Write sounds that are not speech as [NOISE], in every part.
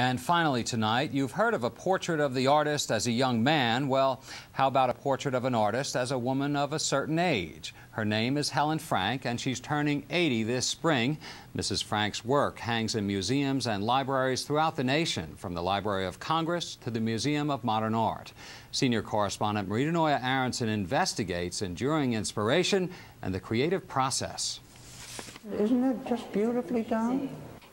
And finally tonight, you've heard of a portrait of the artist as a young man. Well, how about a portrait of an artist as a woman of a certain age? Her name is Helen Frank, and she's turning 80 this spring. Mrs. Frank's work hangs in museums and libraries throughout the nation, from the Library of Congress to the Museum of Modern Art. Senior correspondent Marie De Noia Aronson investigates enduring inspiration and the creative process. Isn't it just beautifully done?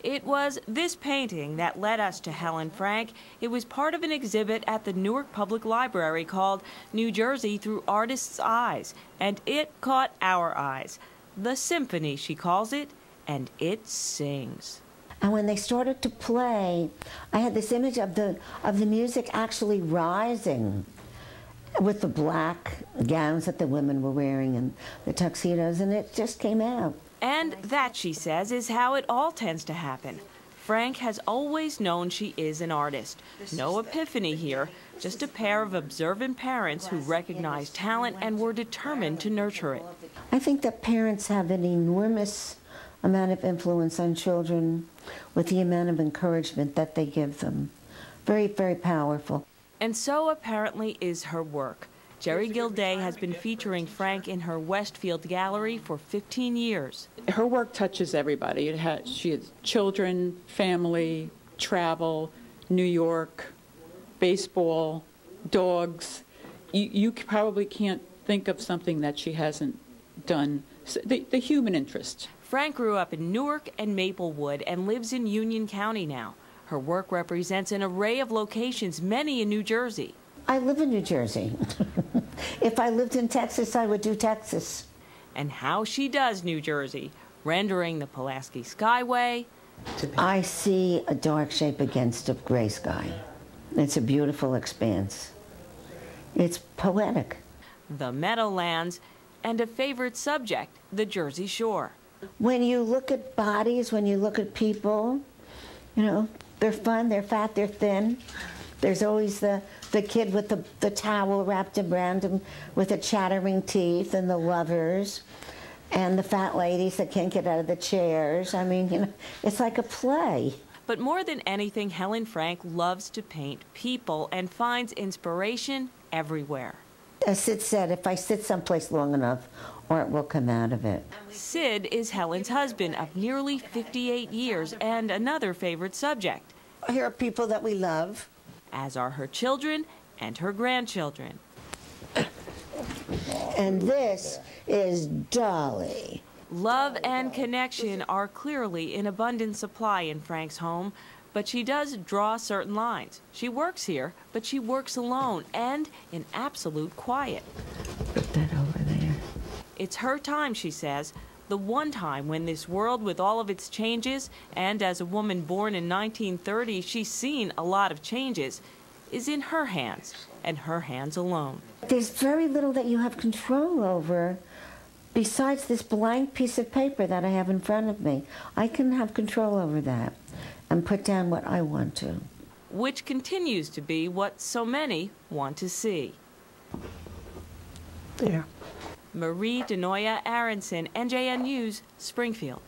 It was this painting that led us to Helen Frank. It was part of an exhibit at the Newark Public Library called New Jersey Through Artists' Eyes, and it caught our eyes. The symphony, she calls it, and it sings. And when they started to play, I had this image of the of the music actually rising with the black gowns that the women were wearing and the tuxedos, and it just came out. And that, she says, is how it all tends to happen. Frank has always known she is an artist. No epiphany here, just a pair of observant parents who recognized talent and were determined to nurture it. I think that parents have an enormous amount of influence on children with the amount of encouragement that they give them. Very, very powerful. And so apparently is her work. Jerry Gilday has been featuring Frank in her Westfield gallery for 15 years. Her work touches everybody. It has, she has children, family, travel, New York, baseball, dogs. You, you probably can't think of something that she hasn't done. The, the human interest. Frank grew up in Newark and Maplewood and lives in Union County now. Her work represents an array of locations, many in New Jersey. I live in New Jersey. [LAUGHS] if I lived in Texas, I would do Texas. And how she does New Jersey, rendering the Pulaski Skyway. I see a dark shape against a gray sky. It's a beautiful expanse. It's poetic. The Meadowlands, and a favorite subject, the Jersey Shore. When you look at bodies, when you look at people, you know, they're fun, they're fat, they're thin. There's always the, the kid with the, the towel wrapped around him with the chattering teeth and the lovers and the fat ladies that can't get out of the chairs. I mean, you know, it's like a play. But more than anything, Helen Frank loves to paint people and finds inspiration everywhere. As Sid said, if I sit someplace long enough, art will come out of it. Sid is Helen's husband of nearly 58 years and another favorite subject. Here are people that we love as are her children and her grandchildren. And this is Dolly. Love and connection are clearly in abundant supply in Frank's home, but she does draw certain lines. She works here, but she works alone and in absolute quiet. Put that over there. It's her time, she says, the one time when this world, with all of its changes, and as a woman born in 1930, she's seen a lot of changes, is in her hands, and her hands alone. There's very little that you have control over besides this blank piece of paper that I have in front of me. I can have control over that and put down what I want to. Which continues to be what so many want to see. There. Marie De Noia Aronson, NJN News, Springfield.